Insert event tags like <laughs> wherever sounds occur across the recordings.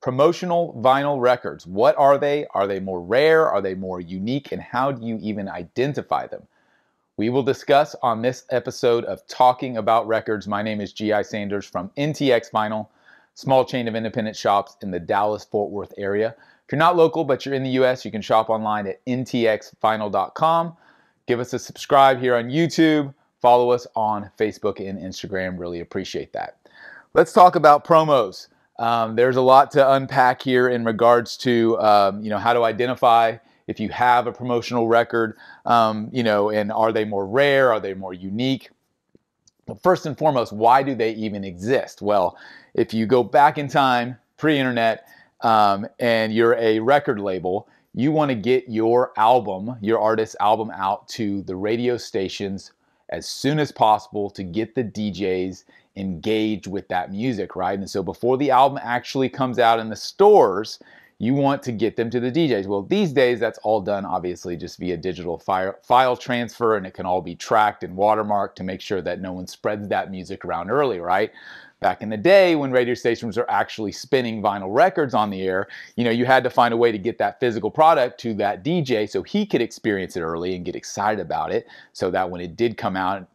Promotional vinyl records. What are they? Are they more rare? Are they more unique? And how do you even identify them? We will discuss on this episode of Talking About Records. My name is G.I. Sanders from NTX Vinyl, small chain of independent shops in the Dallas Fort Worth area. If you're not local but you're in the US, you can shop online at ntxvinyl.com. Give us a subscribe here on YouTube. Follow us on Facebook and Instagram. Really appreciate that. Let's talk about promos. Um, there's a lot to unpack here in regards to um, you know how to identify if you have a promotional record, um, you know, and are they more rare? Are they more unique? But first and foremost, why do they even exist? Well, if you go back in time, pre-internet, um, and you're a record label, you want to get your album, your artist's album out to the radio stations as soon as possible to get the DJs engaged with that music, right? And so before the album actually comes out in the stores, you want to get them to the DJs. Well, these days that's all done obviously just via digital file, file transfer and it can all be tracked and watermarked to make sure that no one spreads that music around early, right? Back in the day when radio stations were actually spinning vinyl records on the air, you know, you had to find a way to get that physical product to that DJ so he could experience it early and get excited about it so that when it did come out,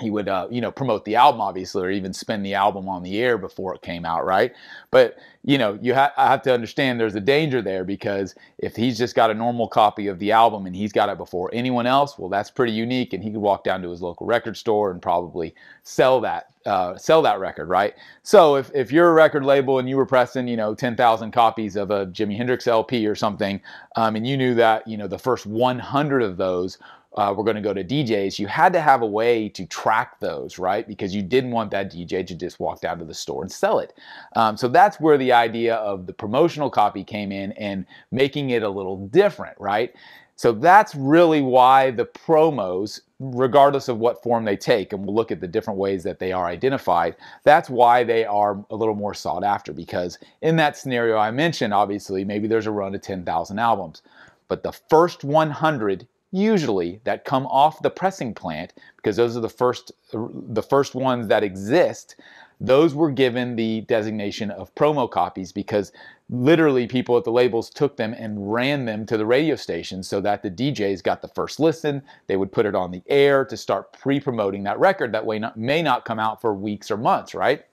he would uh, you know promote the album obviously or even spin the album on the air before it came out right? But you know you ha- have to understand there's a danger there because if he's just got a normal copy of the album and he's got it before anyone else well that's pretty unique and he could walk down to his local record store and probably sell that uh, sell that record right? So if, if you're a record label and you were pressing you know 10,000 copies of a Jimi Hendrix LP or something um, and you knew that you know the first 100 of those uh, we're going to go to DJs, you had to have a way to track those, right? Because you didn't want that DJ to just walk down to the store and sell it. Um, so that's where the idea of the promotional copy came in and making it a little different, right? So that's really why the promos, regardless of what form they take, and we'll look at the different ways that they are identified, that's why they are a little more sought after. Because in that scenario I mentioned, obviously, maybe there's a run of 10,000 albums. But the first 100 usually that come off the pressing plant because those are the first the first ones that exist those were given the designation of promo copies because literally people at the labels took them and ran them to the radio stations so that the DJs got the first listen. They would put it on the air to start pre-promoting that record that way not, may not come out for weeks or months, right?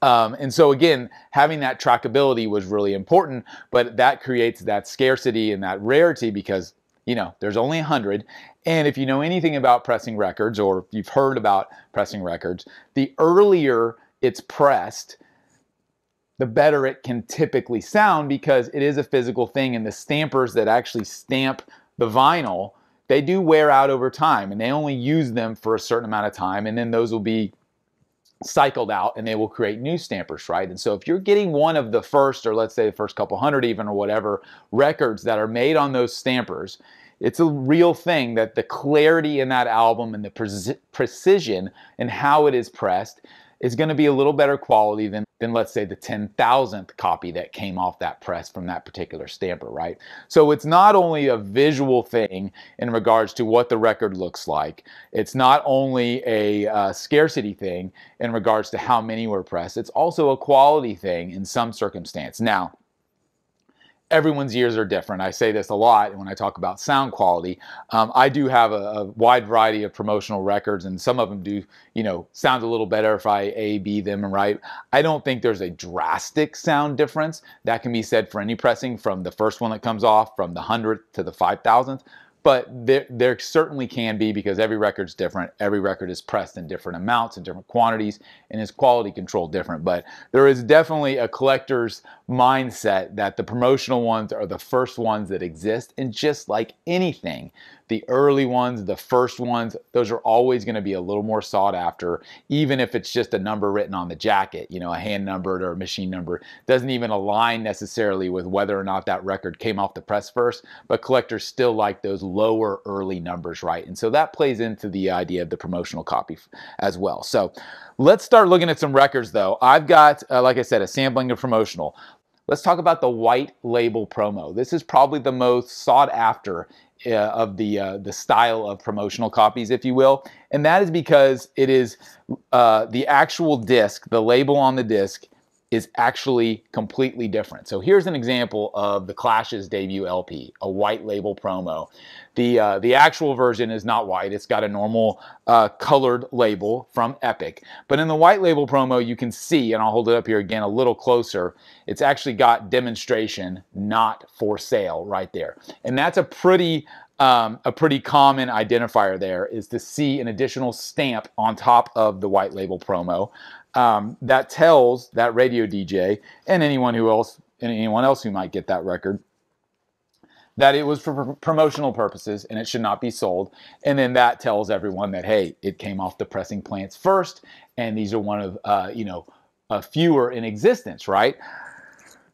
Um, and so again, having that trackability was really important, but that creates that scarcity and that rarity because you know, there's only 100. And if you know anything about pressing records or if you've heard about pressing records, the earlier it's pressed, the better it can typically sound because it is a physical thing. And the stampers that actually stamp the vinyl, they do wear out over time and they only use them for a certain amount of time. And then those will be cycled out and they will create new stampers, right? And so if you're getting one of the first, or let's say the first couple hundred even, or whatever, records that are made on those stampers, it's a real thing that the clarity in that album and the pre- precision and how it is pressed is going to be a little better quality than, than let's say the 10,000th copy that came off that press from that particular stamper, right? So it's not only a visual thing in regards to what the record looks like, it's not only a uh, scarcity thing in regards to how many were pressed, it's also a quality thing in some circumstance. Now, everyone's ears are different. I say this a lot when I talk about sound quality. Um, I do have a, a, wide variety of promotional records, and some of them do, you know, sound a little better if I A, B them right. I don't think there's a drastic sound difference. That can be said for any pressing from the first one that comes off, from the 100th to the 5,000th but there, there certainly can be because every record's different. Every record is pressed in different amounts and different quantities and is quality control different. But there is definitely a collector's mindset that the promotional ones are the first ones that exist. And just like anything, the early ones, the first ones, those are always going to be a little more sought after, even if it's just a number written on the jacket, you know, a hand numbered or a machine number. Doesn't even align necessarily with whether or not that record came off the press first, but collectors still like those lower early numbers, right? And so that plays into the idea of the promotional copy as well. So let's start looking at some records though. I've got, uh, like I said, a sampling of promotional. Let's talk about the white label promo. This is probably the most sought after uh, of the uh, the style of promotional copies, if you will, and that is because it is uh, the actual disc, the label on the disc is actually completely different. So here's an example of the Clash's debut LP, a white label promo. The, uh, the actual version is not white. It's got a normal uh, colored label from Epic. But in the white label promo, you can see, and I'll hold it up here again a little closer, it's actually got demonstration, not for sale right there. And that's a pretty um, a pretty common identifier there is to see an additional stamp on top of the white label promo um, that tells that radio DJ and anyone who else and anyone else who might get that record that it was for promotional purposes and it should not be sold. And then that tells everyone that hey, it came off the pressing plants first, and these are one of uh, you know a fewer in existence, right?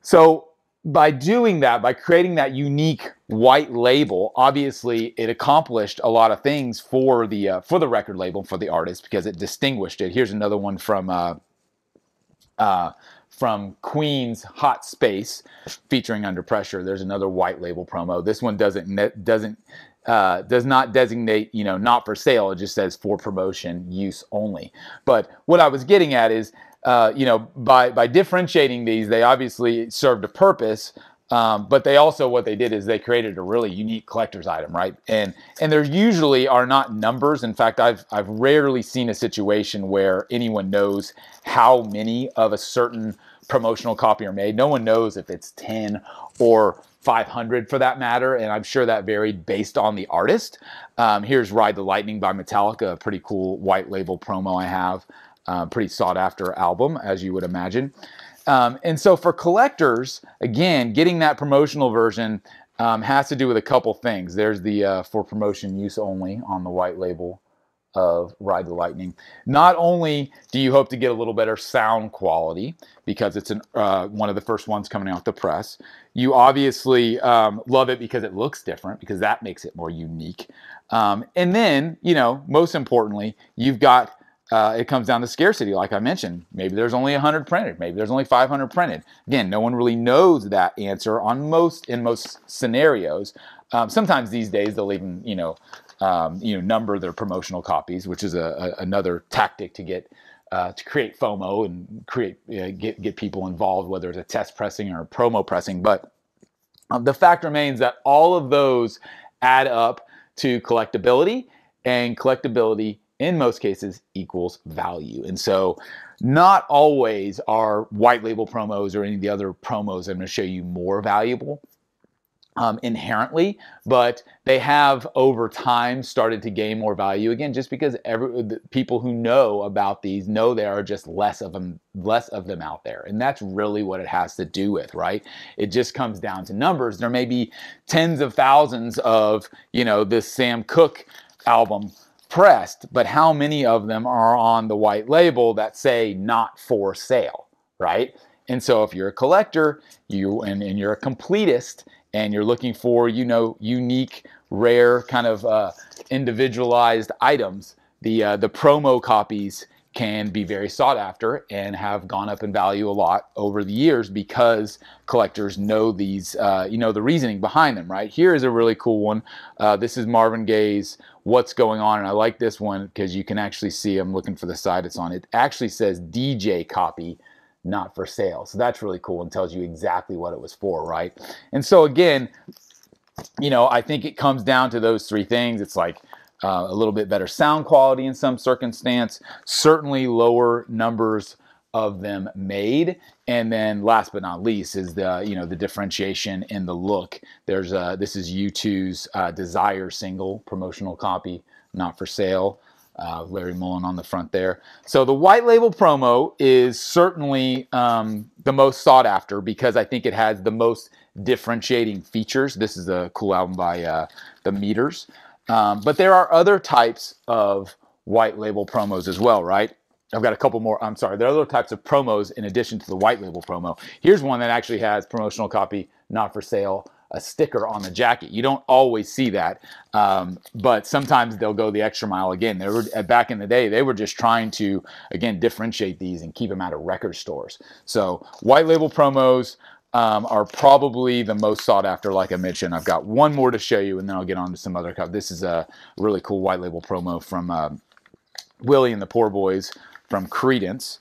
So by doing that, by creating that unique white label, obviously it accomplished a lot of things for the uh, for the record label for the artist because it distinguished it. Here's another one from uh, uh, from Queen's Hot Space, featuring Under Pressure. There's another white label promo. This one doesn't doesn't uh, does not designate, you know, not for sale. It just says for promotion use only. But what I was getting at is uh, you know, by by differentiating these, they obviously served a purpose. Um, but they also what they did is they created a really unique collector's item, right? And and there usually are not numbers. In fact, I've I've rarely seen a situation where anyone knows how many of a certain promotional copy are made. No one knows if it's 10 or 500 for that matter, and I'm sure that varied based on the artist. Um, here's Ride the Lightning by Metallica, a pretty cool white label promo I have uh, pretty sought after album, as you would imagine. Um, and so for collectors, again, getting that promotional version um, has to do with a couple things. There's the uh, for promotion use only on the white label of Ride the Lightning. Not only do you hope to get a little better sound quality because it's an, uh, one of the first ones coming out the press, you obviously um, love it because it looks different because that makes it more unique. Um, and then, you know, most importantly, you've got uh, it comes down to scarcity, like I mentioned. Maybe there's only 100 printed. Maybe there's only 500 printed. Again, no one really knows that answer on most in most scenarios. Um, sometimes these days they'll even you know um, you know number their promotional copies, which is a, a another tactic to get uh, to create FOMO and create uh, get get people involved, whether it's a test pressing or a promo pressing. But um, the fact remains that all of those add up to collectability, and collectability in most cases equals value. And so not always are white label promos or any of the other promos I'm going to show you more valuable um, inherently, but they have over time started to gain more value again, just because every the people who know about these know there are just less of them, less of them out there, and that's really what it has to do with, right? It just comes down to numbers. There may be tens of thousands of you know this Sam Cooke album pressed, but how many of them are on the white label that say not for sale, right? And so if you're a collector, you and, and you're a completist and you're looking for, you know, unique, rare, kind of uh, individualized items, the uh, the promo copies can be very sought after and have gone up in value a lot over the years because collectors know these, uh, you know, the reasoning behind them, right? Here is a really cool one. Uh, this is Marvin Gaye's What's Going On, and I like this one because you can actually see, I'm looking for the side it's on, it actually says DJ copy, not for sale. So that's really cool and tells you exactly what it was for, right? And so again, you know, I think it comes down to those three things. It's like, uh, a little bit better sound quality in some circumstance, certainly lower numbers of them made. And then last but not least is the, you know, the differentiation in the look. There's a, this is U2's uh, Desire single promotional copy, not for sale. Uh, Larry Mullen on the front there. So the white label promo is certainly um, the most sought after because I think it has the most differentiating features. This is a cool album by uh, the Meters. Um, but there are other types of white label promos as well, right? I've got a couple more. I'm sorry. There are other types of promos in addition to the white label promo. Here's one that actually has promotional copy, not for sale, a sticker on the jacket. You don't always see that, um, but sometimes they'll go the extra mile again. They were back in the day. They were just trying to again differentiate these and keep them out of record stores. So white label promos um, are probably the most sought after, like I mentioned. I've got one more to show you, and then I'll get on to some other. This is a really cool white label promo from uh, Willie and the Poor Boys from Creedence.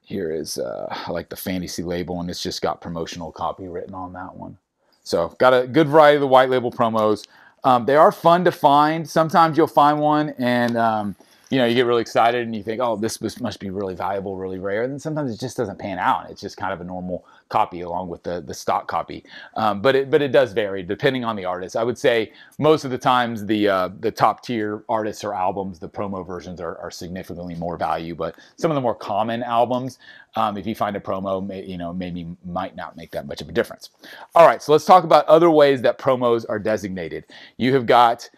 here is uh, like the fantasy label, and it's just got promotional copy written on that one. So got a good variety of the white label promos. Um, they are fun to find. Sometimes you'll find one and um, you know, you get really excited and you think, oh, this, must be really valuable, really rare. And sometimes it just doesn't pan out. It's just kind of a normal copy along with the, the stock copy. Um, but it but it does vary depending on the artist. I would say most of the times the uh, the top tier artists or albums, the promo versions are, are significantly more value. But some of the more common albums, um, if you find a promo, you know, maybe might not make that much of a difference. All right, so let's talk about other ways that promos are designated. You have got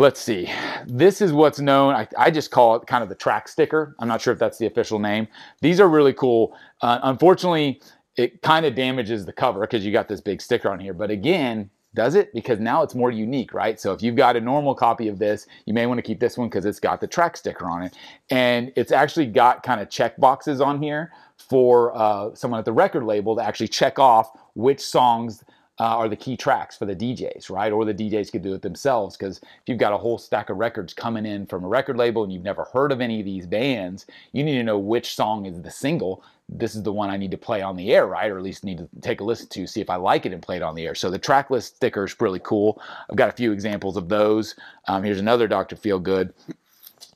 let's see. This is what's known, I, I, just call it kind of the track sticker. I'm not sure if that's the official name. These are really cool. Uh, unfortunately, it kind of damages the cover because you got this big sticker on here. But again, does it? Because now it's more unique, right? So if you've got a normal copy of this, you may want to keep this one because it's got the track sticker on it. And it's actually got kind of check boxes on here for uh, someone at the record label to actually check off which songs uh, are the key tracks for the DJs, right? Or the DJs could do it themselves because if you've got a whole stack of records coming in from a record label and you've never heard of any of these bands, you need to know which song is the single. This is the one I need to play on the air, right? Or at least need to take a listen to, see if I like it and play it on the air. So the track list sticker is really cool. I've got a few examples of those. Um, here's another Dr. Feelgood.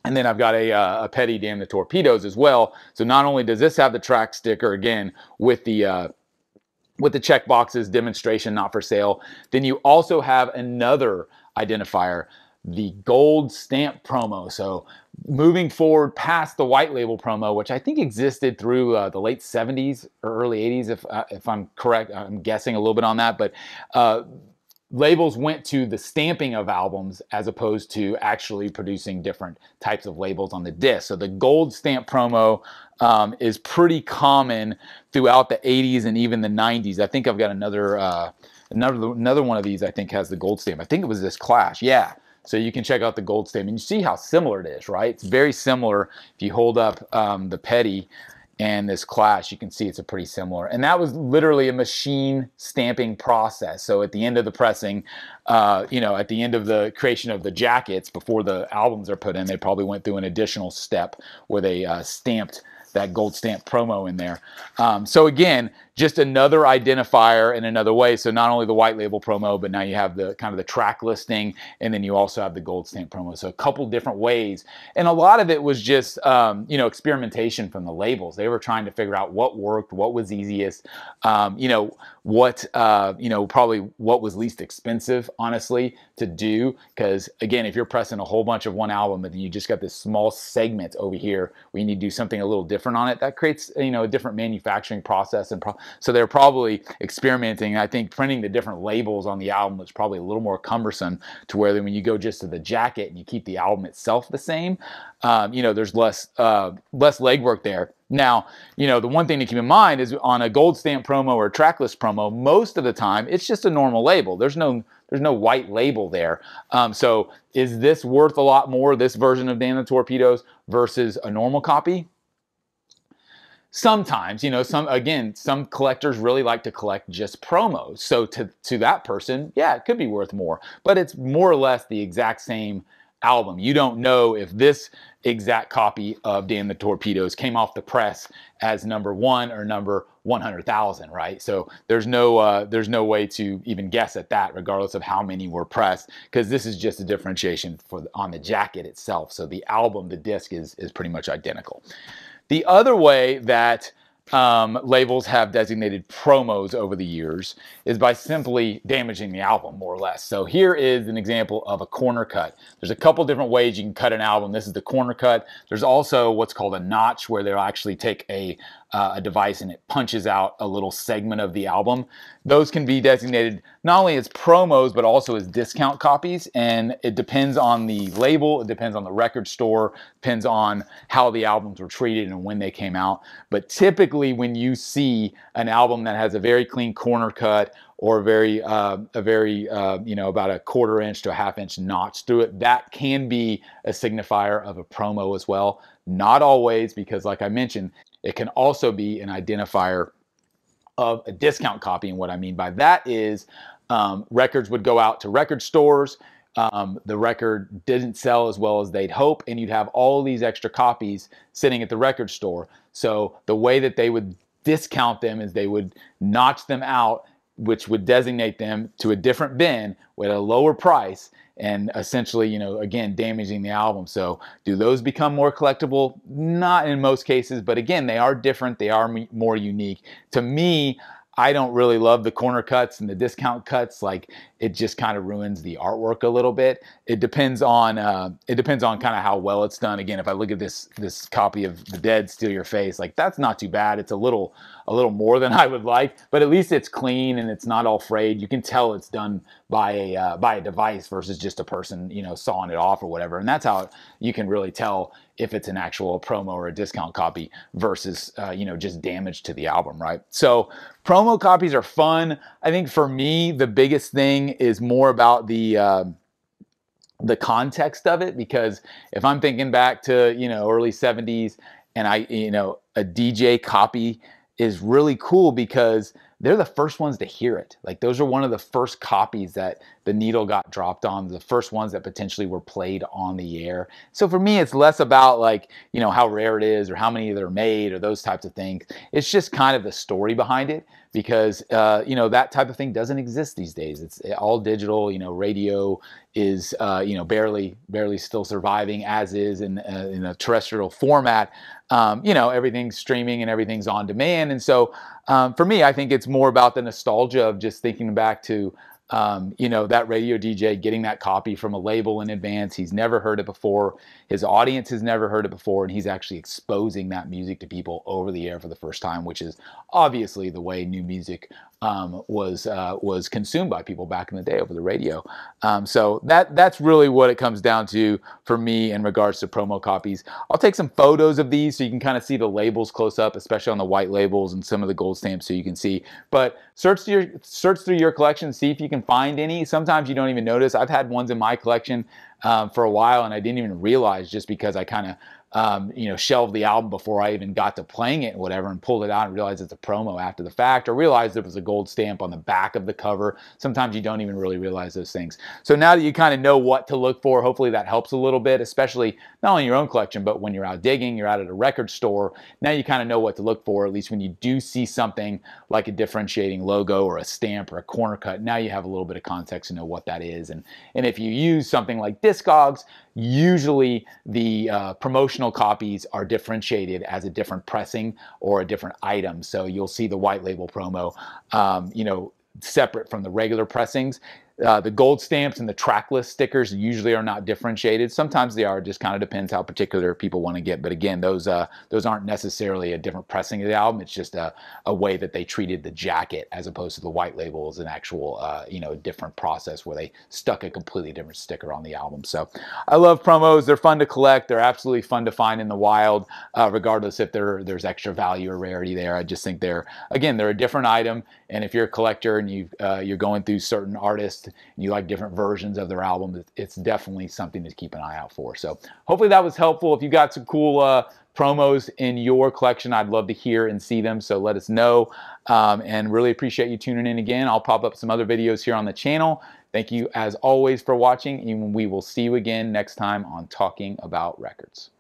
And then I've got a, uh, a Petty Damn the Torpedoes as well. So not only does this have the track sticker again with the uh, with the check boxes demonstration not for sale. Then you also have another identifier, the gold stamp promo. So moving forward past the white label promo, which I think existed through uh, the late 70s or early 80s, if, uh, if I'm correct, I'm guessing a little bit on that, but uh, labels went to the stamping of albums as opposed to actually producing different types of labels on the disc. So the gold stamp promo um, is pretty common throughout the 80s and even the 90s. I think I've got another uh, another another one of these. I think has the gold stamp. I think it was this Clash. Yeah. So you can check out the gold stamp and you see how similar it is, right? It's very similar. If you hold up um, the Petty, and this clash, you can see it's a pretty similar. And that was literally a machine stamping process. So at the end of the pressing, uh, you know, at the end of the creation of the jackets, before the albums are put in, they probably went through an additional step where they uh, stamped that gold stamp promo in there. Um, so again, just another identifier in another way. So not only the white label promo, but now you have the kind of the track listing, and then you also have the gold stamp promo. So a couple different ways, and a lot of it was just um, you know experimentation from the labels. They were trying to figure out what worked, what was easiest, um, you know what uh, you know probably what was least expensive, honestly, to do. Because again, if you're pressing a whole bunch of one album, and then you just got this small segment over here we need to do something a little different on it, that creates you know a different manufacturing process and pro so they're probably experimenting. I think printing the different labels on the album is probably a little more cumbersome to where when you go just to the jacket and you keep the album itself the same, um, you know, there's less uh, less legwork there. Now, you know, the one thing to keep in mind is on a gold stamp promo or tracklist promo, most of the time it's just a normal label. There's no there's no white label there. Um, so is this worth a lot more, this version of the Torpedoes versus a normal copy? Sometimes you know some again some collectors really like to collect just promos. So to to that person yeah it could be worth more but it's more or less the exact same album. You don't know if this exact copy of Damn the Torpedoes came off the press as number one or number 100,000 right? So there's no uh, there's no way to even guess at that regardless of how many were pressed because this is just a differentiation for the, on the jacket itself. So the album the disc is is pretty much identical the other way that um, labels have designated promos over the years is by simply damaging the album, more or less. So here is an example of a corner cut. There's a couple different ways you can cut an album. This is the corner cut. There's also what's called a notch, where they'll actually take a uh, a device and it punches out a little segment of the album. Those can be designated not only as promos, but also as discount copies. And it depends on the label, it depends on the record store, depends on how the albums were treated and when they came out. But typically, when you see an album that has a very clean corner cut or very, uh, a very, uh, you know, about a quarter inch to a half inch notch through it, that can be a signifier of a promo as well. Not always, because like I mentioned, it can also be an identifier of a discount copy. And what I mean by that is um, records would go out to record stores um, the record didn't sell as well as they'd hope, and you'd have all these extra copies sitting at the record store. So the way that they would discount them is they would notch them out, which would designate them to a different bin with a lower price and essentially, you know, again, damaging the album. So, do those become more collectible? Not in most cases, but again, they are different. They are more unique. To me, I don't really love the corner cuts and the discount cuts. Like it just kind of ruins the artwork a little bit. It depends on uh, it depends on kind of how well it's done. Again, if I look at this this copy of The Dead Steal Your Face, like that's not too bad. It's a little a little more than <laughs> I would like, but at least it's clean and it's not all frayed. You can tell it's done by a uh, by a device versus just a person you know sawing it off or whatever. And that's how you can really tell if it's an actual promo or a discount copy versus uh, you know just damage to the album, right? So promo copies are fun. I think for me the biggest thing is more about the uh, the context of it because if I'm thinking back to you know early 70s and I you know a DJ copy is really cool because they're the first ones to hear it. Like those are one of the first copies that the needle got dropped on, the first ones that potentially were played on the air. So for me, it's less about like, you know, how rare it is or how many that are made or those types of things. It's just kind of the story behind it because, uh, you know, that type of thing doesn't exist these days. It's all digital, you know, radio is, uh, you know, barely, barely still surviving as is in, uh, in a terrestrial format. Um, you know, everything's streaming and everything's on demand. And so um, for me, I think it's more about the nostalgia of just thinking back to, um, you know, that radio DJ getting that copy from a label in advance. He's never heard it before. His audience has never heard it before, and he's actually exposing that music to people over the air for the first time, which is obviously the way new music um, was uh, was consumed by people back in the day over the radio. Um, so that that's really what it comes down to for me in regards to promo copies. I'll take some photos of these so you can kind of see the labels close up, especially on the white labels and some of the gold stamps, so you can see. But search your search through your collection, see if you can find any. Sometimes you don't even notice. I've had ones in my collection um, for a while, and I didn't even realize just because I kind of um, you know, shelved the album before I even got to playing it and whatever, and pulled it out and realized it's a promo after the fact, or realized there was a gold stamp on the back of the cover. Sometimes you don't even really realize those things. So now that you kind of know what to look for, hopefully that helps a little bit, especially not only your own collection, but when you're out digging, you're out at a record store. Now you kind of know what to look for, at least when you do see something like a differentiating logo or a stamp or a corner cut. Now you have a little bit of context to know what that is. And, and if you use something like Discogs, usually the uh, promotional copies are differentiated as a different pressing or a different item. So you'll see the white label promo, um, you know, separate from the regular pressings. Uh, the gold stamps and the tracklist stickers usually are not differentiated. Sometimes they are. It just kind of depends how particular people want to get. But again, those uh, those aren't necessarily a different pressing of the album. It's just a, a way that they treated the jacket as opposed to the white label as an actual uh, you know different process where they stuck a completely different sticker on the album. So I love promos. They're fun to collect. They're absolutely fun to find in the wild, uh, regardless if there's extra value or rarity there. I just think they're again they're a different item. And if you're a collector and you uh, you're going through certain artists and you like different versions of their album, it's definitely something to keep an eye out for. So hopefully that was helpful. If you got some cool uh, promos in your collection, I'd love to hear and see them. So let us know um, and really appreciate you tuning in again. I'll pop up some other videos here on the channel. Thank you as always for watching and we will see you again next time on Talking About Records.